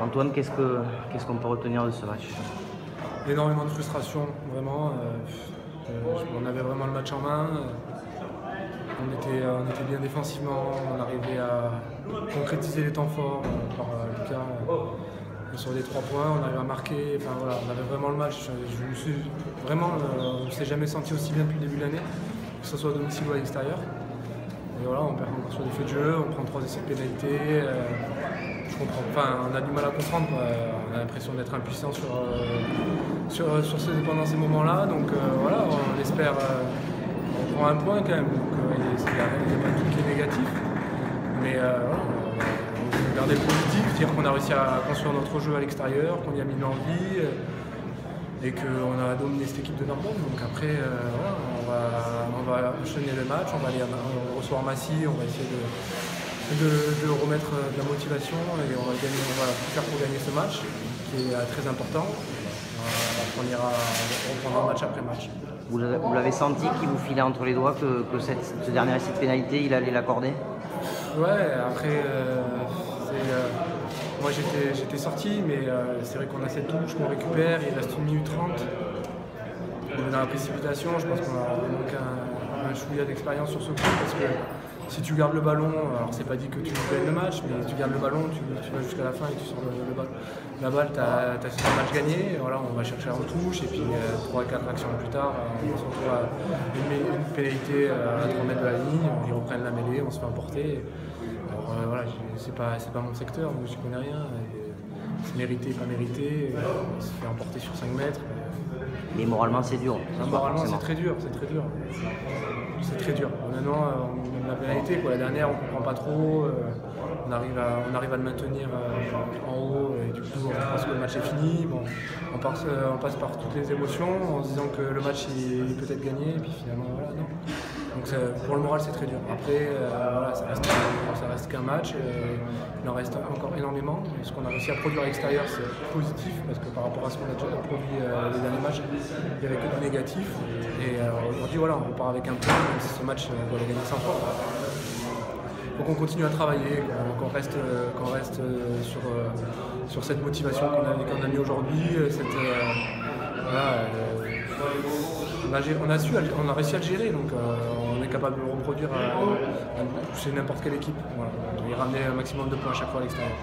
Antoine, qu'est-ce qu'on peut retenir de ce match? Énormément de frustration, vraiment. Euh, euh, on avait vraiment le match en main. On était, on était bien défensivement, on arrivait à concrétiser les temps forts euh, par Lucas sur les trois points, on arrivait à marquer, enfin, voilà, on avait vraiment le match. Je, me suis, vraiment, ne s'est jamais senti aussi bien depuis le début de l'année, que ce soit domicile ou à l'extérieur. Voilà, on perd sur des faits de jeu, on prend trois essais de pénalité. je comprends, on a du mal à comprendre. On a l'impression d'être impuissant sur, sur, sur ces, pendant ces moments-là. Donc voilà, on espère on prend un point quand même, donc euh, il n'y a, pas tout qui est négatif. Mais euh, on va garder le positif, dire qu'on a réussi à construire notre jeu à l'extérieur, qu'on y a mis de l'envie euh, et qu'on a dominé cette équipe de Narbonne. Donc après, on, va, on va enchaîner le match, on va aller recevoir Massy, on va essayer de, de, remettre de la motivation et on va, gagner, on va tout faire pour gagner ce match qui est très important. On ira reprendre match après match. Vous l'avez senti qu'il vous filait entre les doigts que, cette, ce dernier essai de pénalité, il allait l'accorder? Ouais, après, euh, euh, moi j'étais sorti, mais euh, c'est vrai qu'on a cette touche qu'on récupère, il reste une minute trente. On est dans la précipitation, je pense qu'on a un, un chouïa d'expérience sur ce coup parce que si tu gardes le ballon, alors c'est pas dit que tu gagnes le match, mais si tu gardes le ballon, tu, vas jusqu'à la fin et tu sors le. La balle, tu as, as un match gagné, voilà, on va chercher en touche, et puis 3 4 actions plus tard, euh, on se retrouve à une, pénalité euh, à 3 mètres de la ligne, ils reprennent la mêlée, on se fait emporter. Euh, voilà, c'est pas, pas mon secteur, donc je connais rien. C'est mérité, pas mérité, on se fait emporter sur 5 mètres. Moralement, c'est dur. moralement, c'est très dur, c'est très dur. C'est très dur. Honnêtement, la pénalité, quoi. la dernière, on ne comprend pas trop. Euh, on, arrive à, on arrive à le maintenir euh, en haut et du coup, on pense que le match est fini. Bon, on, passe, euh, on passe par toutes les émotions en se disant que le match est peut-être gagné, et puis finalement, voilà, non. Donc pour le moral, c'est très dur. Après, voilà, ça reste, qu'un match. il en reste encore énormément. Ce qu'on a réussi à produire à l'extérieur, c'est positif parce que par rapport à ce qu'on a déjà produit les derniers matchs, il n'y avait que du négatif. Et aujourd'hui, voilà, on part avec un point, même ce match, on le gagner 100 fois. Il faut qu'on continue à travailler, qu'on reste, sur, cette motivation qu'on a mis aujourd'hui. On, a, réussi à le gérer, donc on est capable de le reproduire chez n'importe quelle équipe. Voilà. Y ramener un maximum de points à chaque fois à l'extérieur.